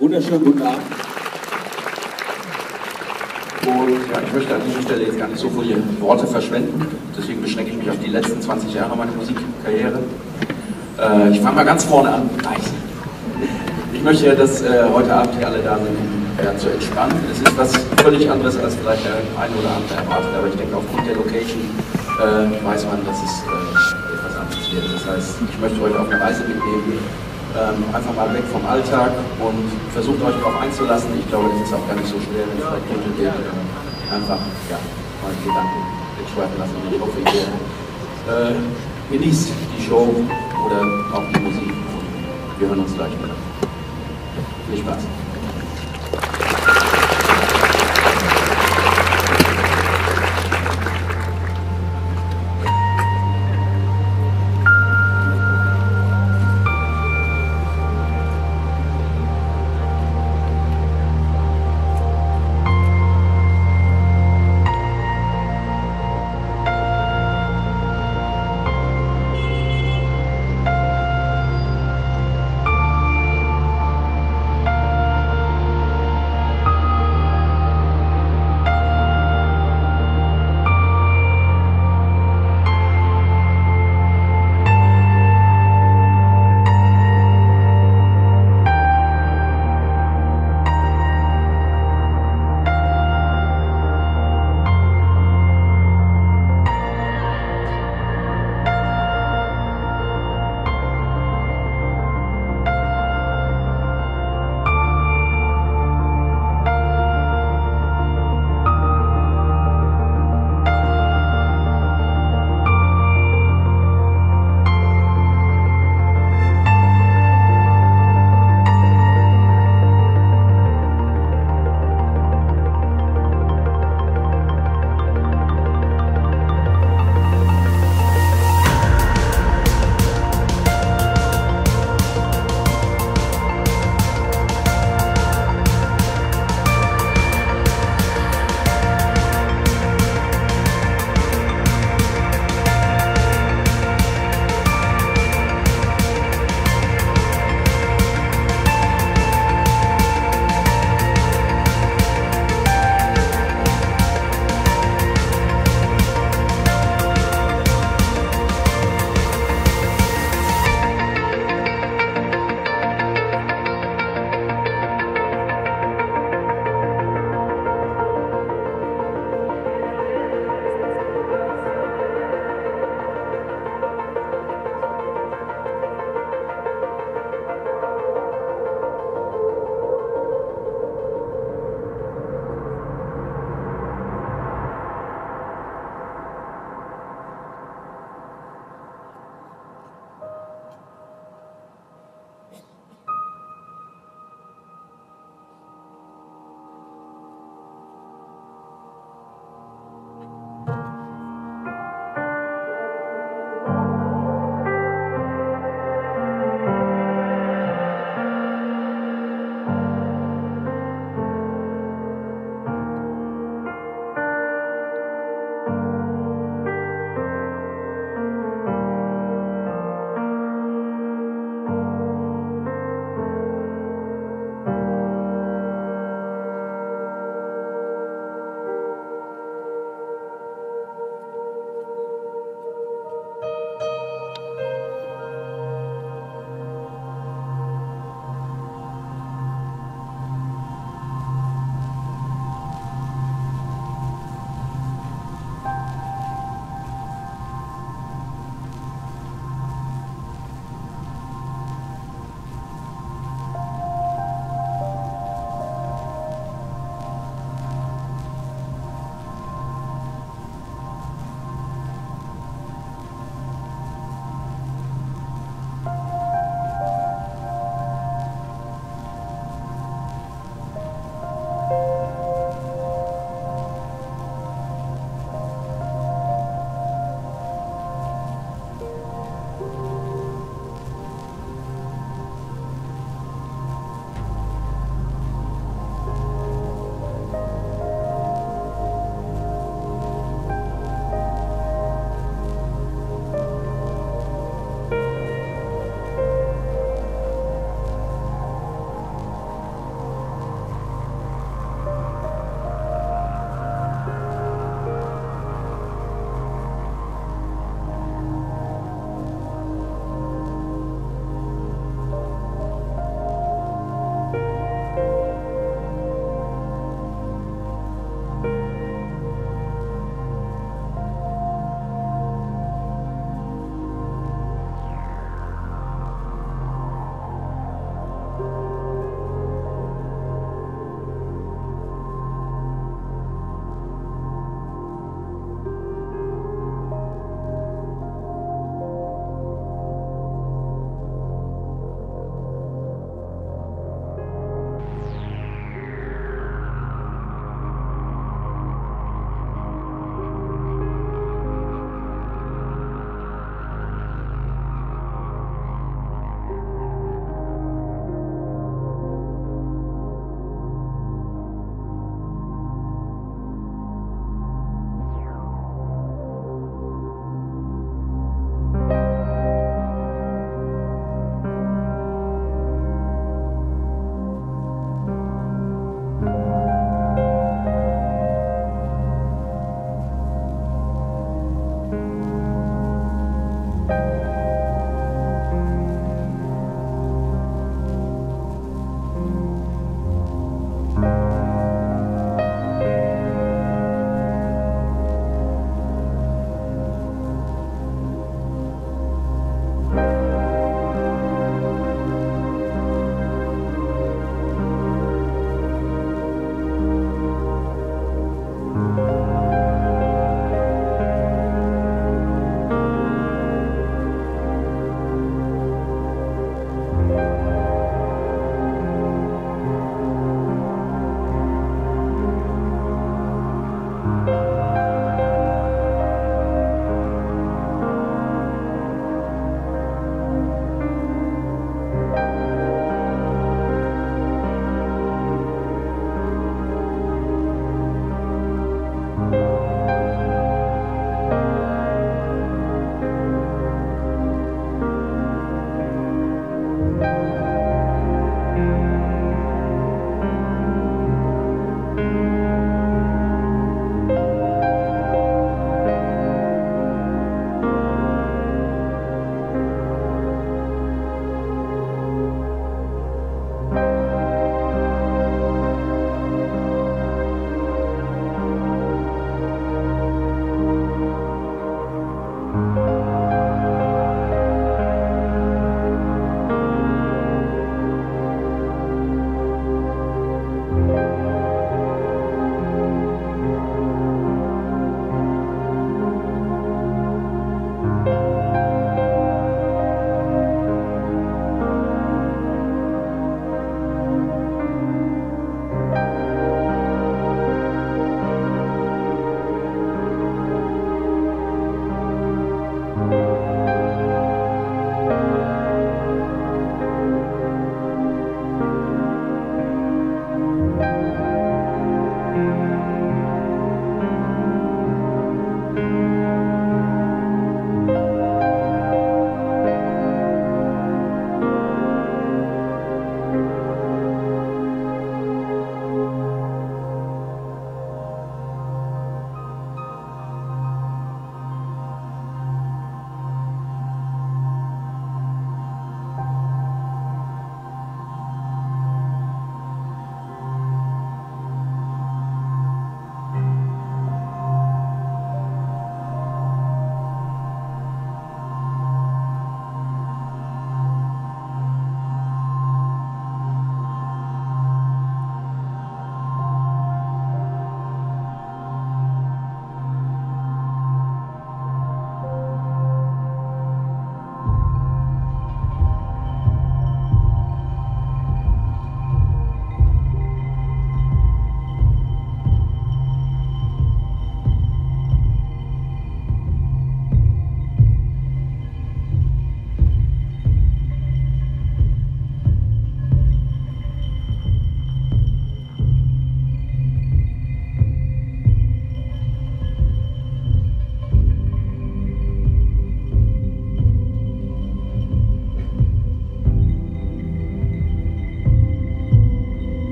Wunderschönen guten Abend. Und ja, ich möchte an dieser Stelle jetzt gar nicht so viele Worte verschwenden. Deswegen beschränke ich mich auf die letzten 20 Jahre meiner Musikkarriere. Äh, ich fange mal ganz vorne an. Nice. Ich möchte, dass äh, heute Abend hier alle da sind, um ja, zu entspannen. Es ist was völlig anderes, als vielleicht der eine oder andere erwartet. Aber ich denke, aufgrund der Location äh, weiß man, dass es äh, etwas anderes wird. Das heißt, ich möchte euch auf eine Reise mitnehmen ähm, einfach mal weg vom Alltag und versucht euch darauf einzulassen. Ich glaube, das ist auch gar nicht so schwer, wenn es vielleicht dunkel wird. Ähm, einfach ja, mal Gedanken mitschweifen lassen. Ich hoffe, ihr äh, genießt die Show oder auch die Musik. Wir hören uns gleich wieder. Viel Spaß.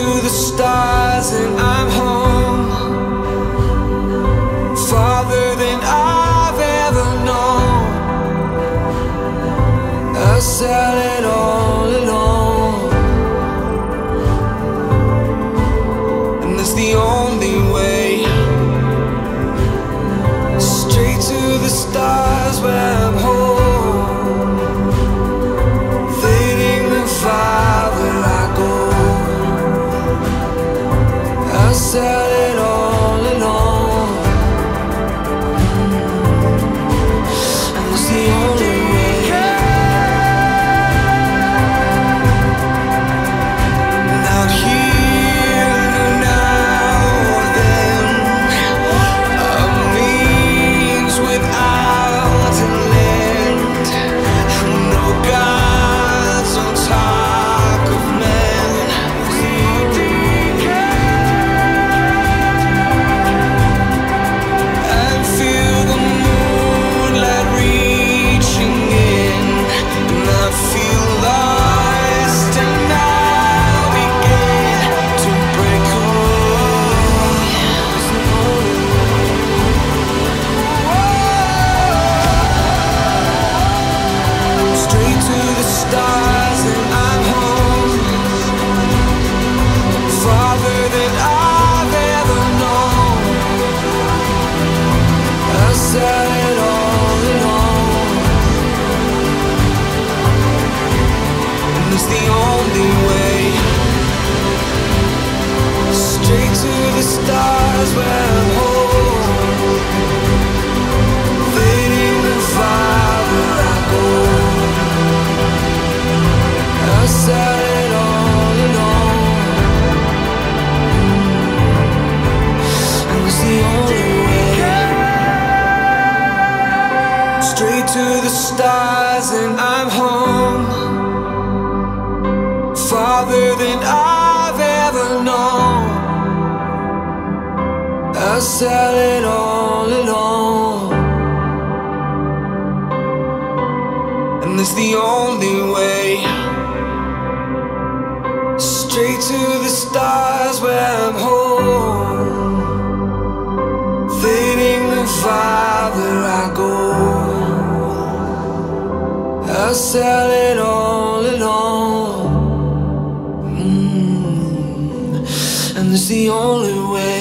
to the stars. sailing all along, mm. and it's the only way.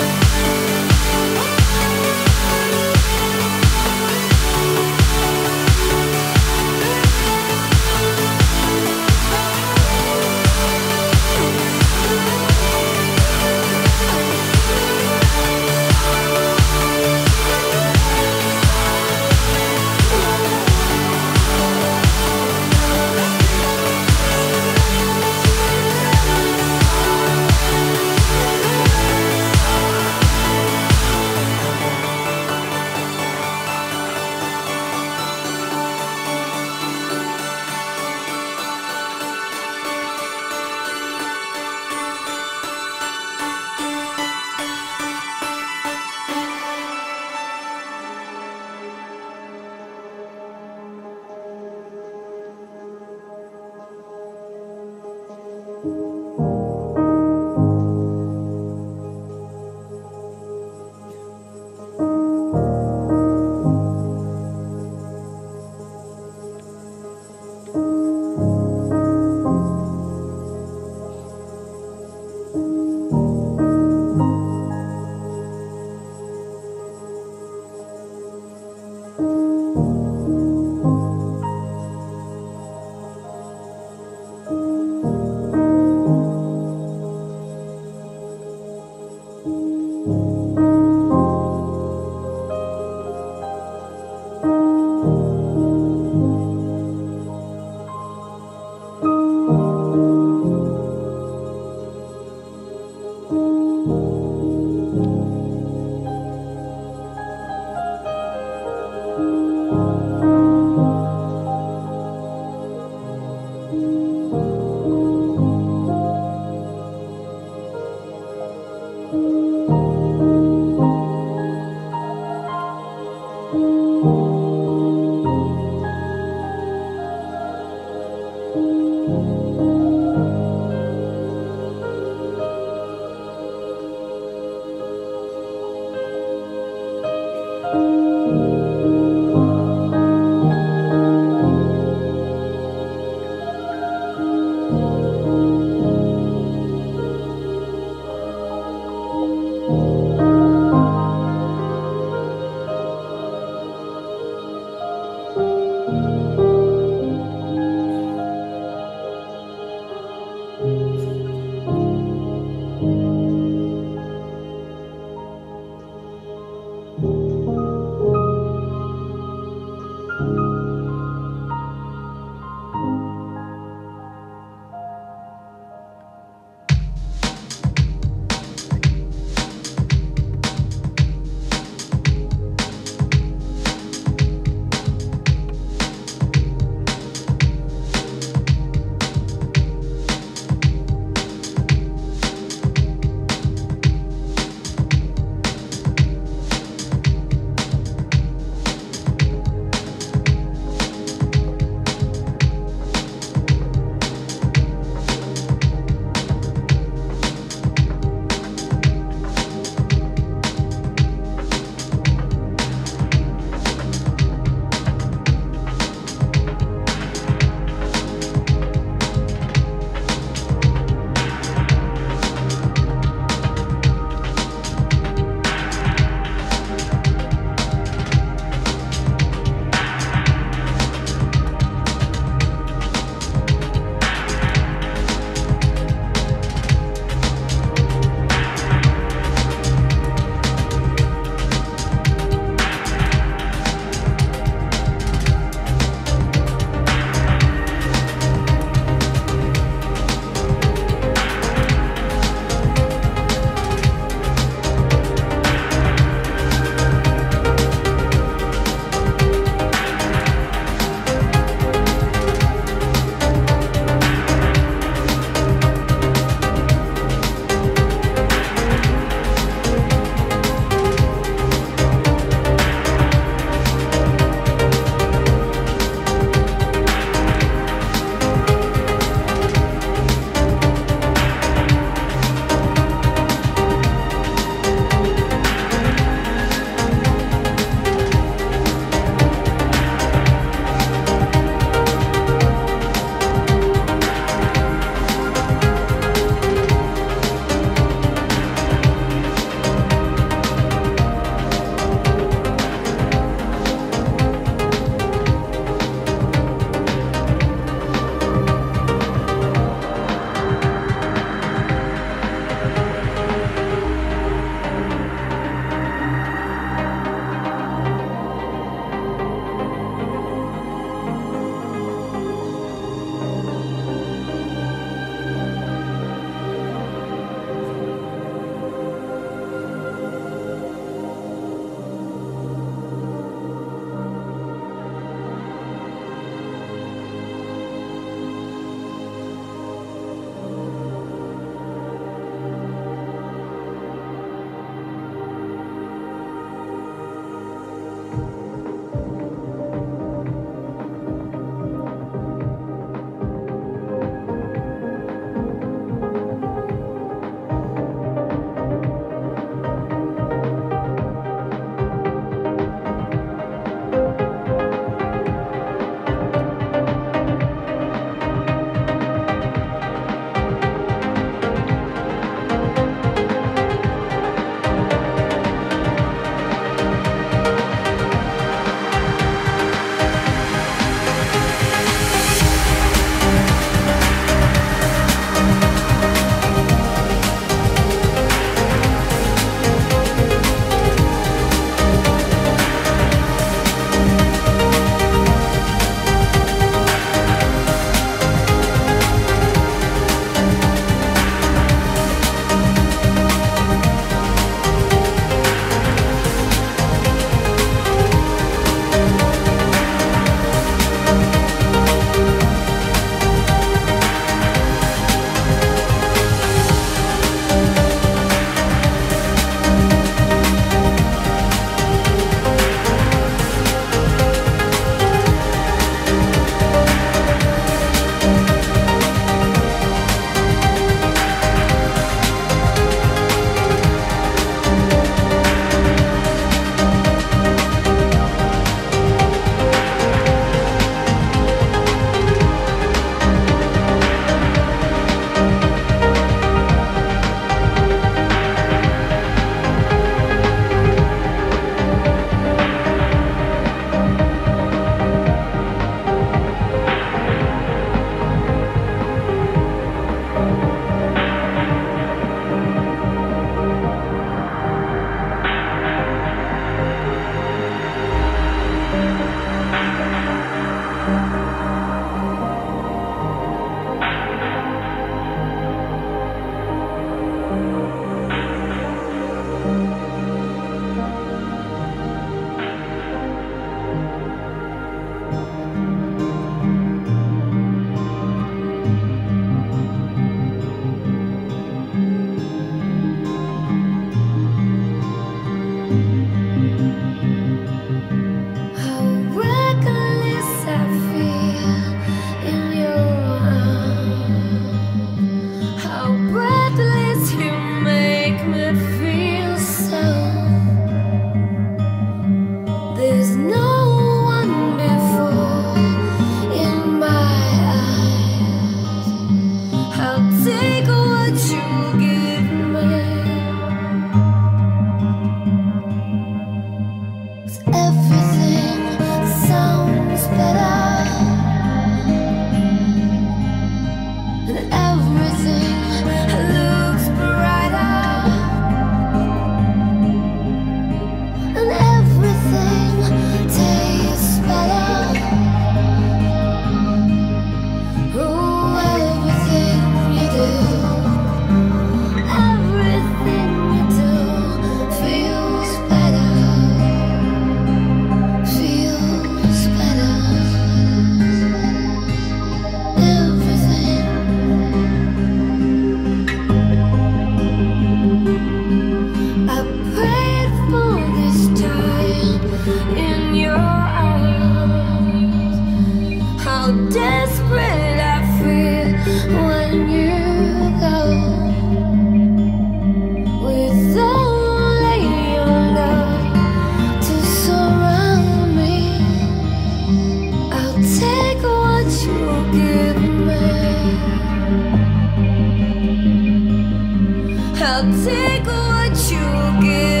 I'll take what you give.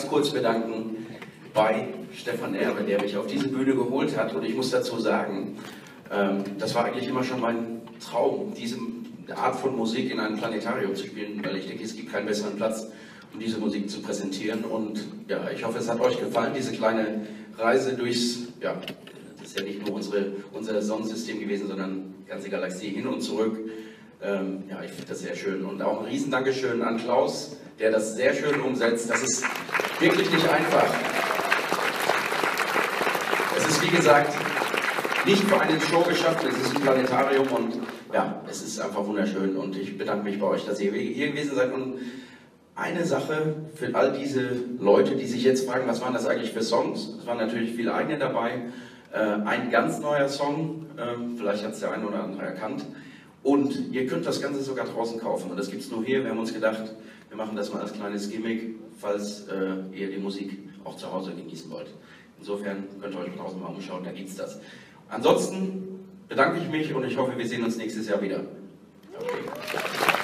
Ganz kurz bedanken bei Stefan Erbe, der mich auf diese Bühne geholt hat. Und ich muss dazu sagen, ähm, das war eigentlich immer schon mein Traum, diese Art von Musik in einem Planetarium zu spielen, weil ich denke, es gibt keinen besseren Platz, um diese Musik zu präsentieren. Und ja, ich hoffe, es hat euch gefallen, diese kleine Reise durchs ja, ist ja nicht nur unsere, unser Sonnensystem gewesen, sondern ganze Galaxie hin und zurück. Ähm, ja, ich finde das sehr schön. Und auch ein Riesendankeschön an Klaus, der das sehr schön umsetzt. Das ist wirklich nicht einfach. Es ist, wie gesagt, nicht für eine Show geschaffen, es ist ein Planetarium und ja, es ist einfach wunderschön. Und ich bedanke mich bei euch, dass ihr hier gewesen seid. Und eine Sache für all diese Leute, die sich jetzt fragen, was waren das eigentlich für Songs? Es waren natürlich viele eigene dabei. Äh, ein ganz neuer Song, ähm, vielleicht hat es der eine oder andere erkannt. Und ihr könnt das Ganze sogar draußen kaufen. Und das gibt es nur hier. Wir haben uns gedacht, wir machen das mal als kleines Gimmick, falls äh, ihr die Musik auch zu Hause genießen wollt. Insofern könnt ihr euch draußen mal umschauen, da gibt es das. Ansonsten bedanke ich mich und ich hoffe, wir sehen uns nächstes Jahr wieder. Okay.